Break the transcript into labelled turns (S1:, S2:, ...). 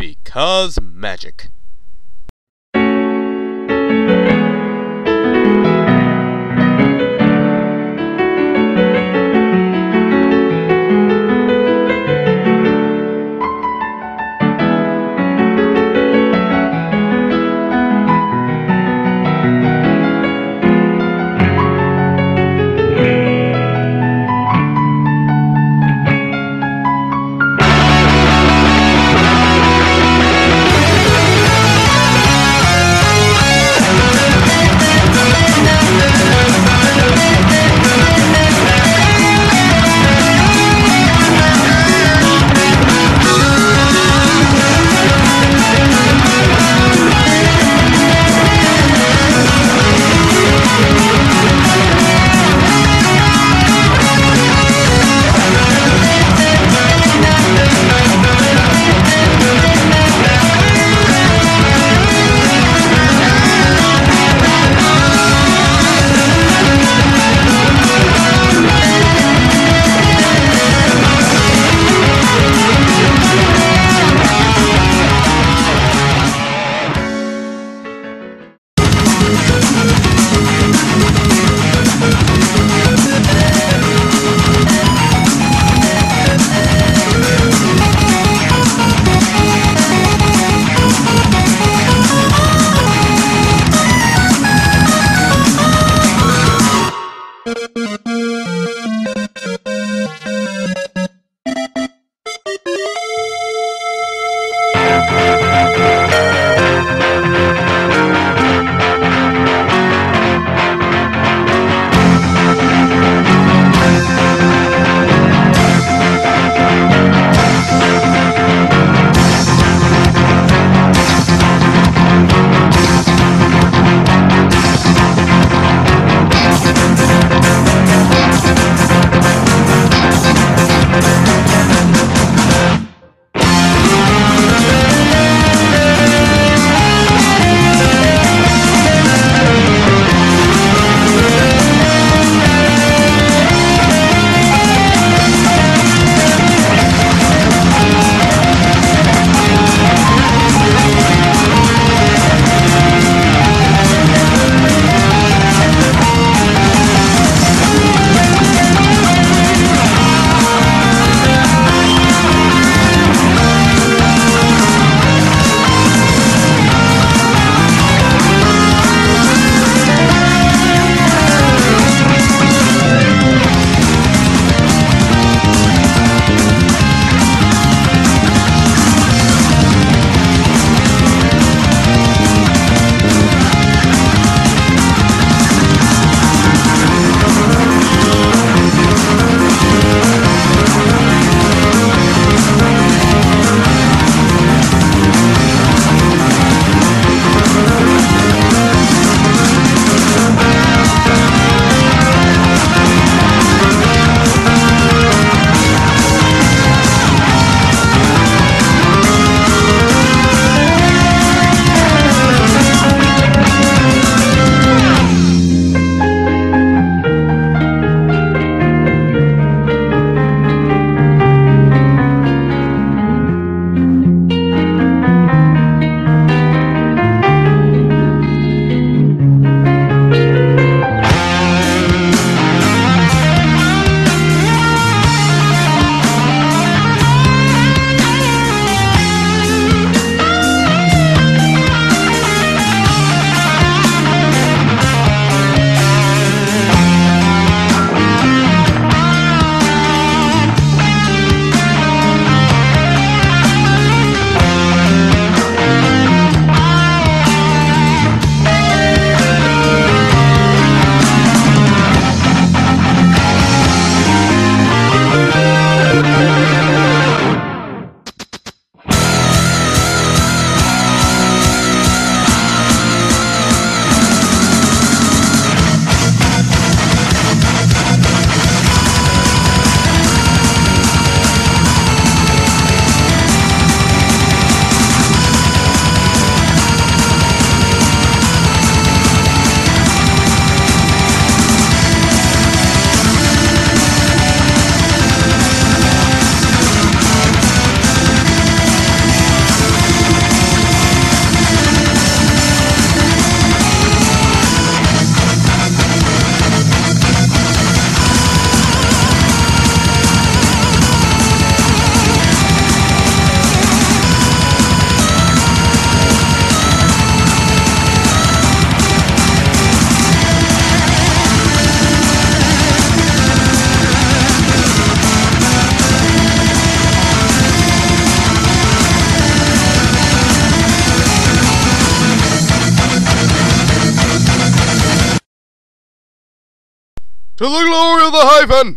S1: Because magic.
S2: To the glory of the hyphen!